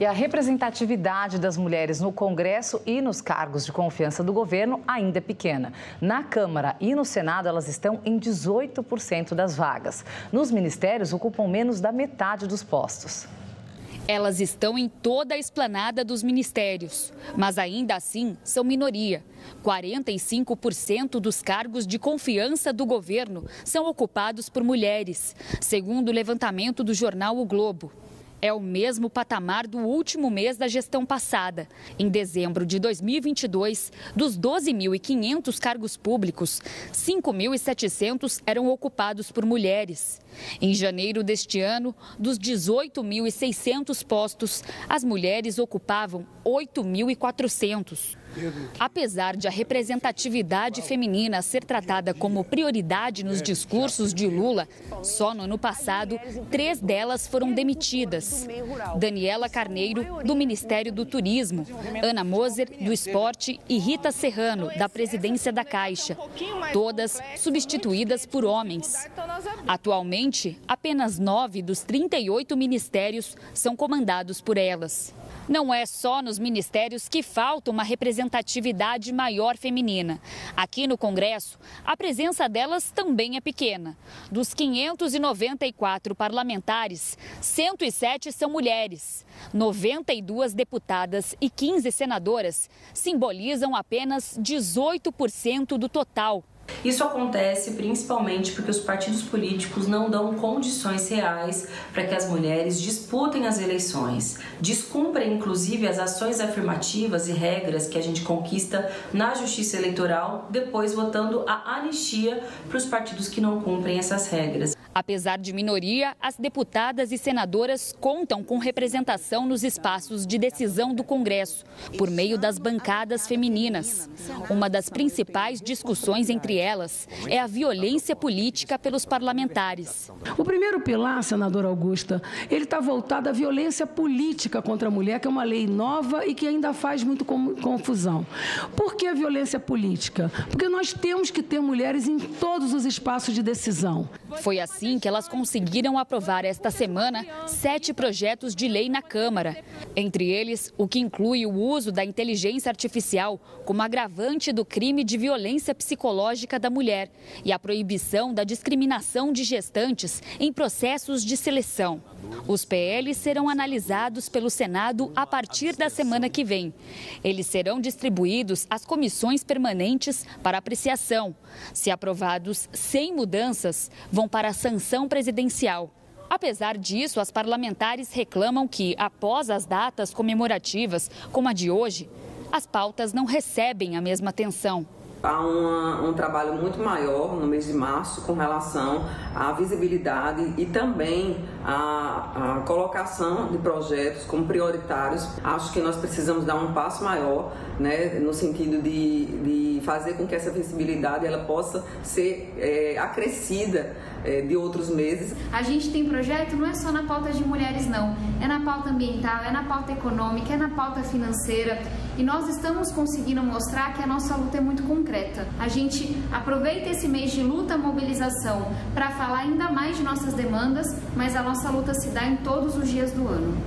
E a representatividade das mulheres no Congresso e nos cargos de confiança do governo ainda é pequena. Na Câmara e no Senado, elas estão em 18% das vagas. Nos ministérios, ocupam menos da metade dos postos. Elas estão em toda a esplanada dos ministérios, mas ainda assim são minoria. 45% dos cargos de confiança do governo são ocupados por mulheres, segundo o levantamento do jornal O Globo é o mesmo patamar do último mês da gestão passada. Em dezembro de 2022, dos 12.500 cargos públicos, 5.700 eram ocupados por mulheres. Em janeiro deste ano, dos 18.600 postos, as mulheres ocupavam 8.400. Apesar de a representatividade feminina ser tratada como prioridade nos discursos de Lula, só no ano passado, três delas foram demitidas. Daniela Carneiro, do Ministério do Turismo, Ana Moser, do Esporte e Rita Serrano, da Presidência da Caixa. Todas substituídas por homens. Atualmente, apenas nove dos 38 ministérios são comandados por elas. Não é só nos ministérios que falta uma representatividade maior feminina. Aqui no Congresso, a presença delas também é pequena. Dos 594 parlamentares, 107 são mulheres. 92 deputadas e 15 senadoras simbolizam apenas 18% do total. Isso acontece principalmente porque os partidos políticos não dão condições reais para que as mulheres disputem as eleições, descumprem inclusive as ações afirmativas e regras que a gente conquista na justiça eleitoral, depois votando a anistia para os partidos que não cumprem essas regras. Apesar de minoria, as deputadas e senadoras contam com representação nos espaços de decisão do Congresso, por meio das bancadas femininas. Uma das principais discussões entre elas é a violência política pelos parlamentares. O primeiro pilar, senadora Augusta, ele está voltado à violência política contra a mulher, que é uma lei nova e que ainda faz muito confusão. Por que a violência política? Porque nós temos que ter mulheres em todos os espaços de decisão. Foi assim que elas conseguiram aprovar esta semana sete projetos de lei na Câmara. Entre eles, o que inclui o uso da inteligência artificial como agravante do crime de violência psicológica da mulher e a proibição da discriminação de gestantes em processos de seleção. Os PLs serão analisados pelo Senado a partir da semana que vem. Eles serão distribuídos às comissões permanentes para apreciação. Se aprovados sem mudanças, vão para a sanção presidencial. Apesar disso, as parlamentares reclamam que, após as datas comemorativas, como a de hoje, as pautas não recebem a mesma atenção. Há uma, um trabalho muito maior no mês de março com relação à visibilidade e também à, à colocação de projetos como prioritários. Acho que nós precisamos dar um passo maior né, no sentido de, de fazer com que essa visibilidade ela possa ser é, acrescida é, de outros meses. A gente tem projeto não é só na pauta de mulheres não, é na pauta ambiental, é na pauta econômica, é na pauta financeira e nós estamos conseguindo mostrar que a nossa luta é muito concreta. A gente aproveita esse mês de luta, mobilização para falar ainda mais de nossas demandas, mas a nossa luta se dá em todos os dias do ano.